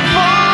before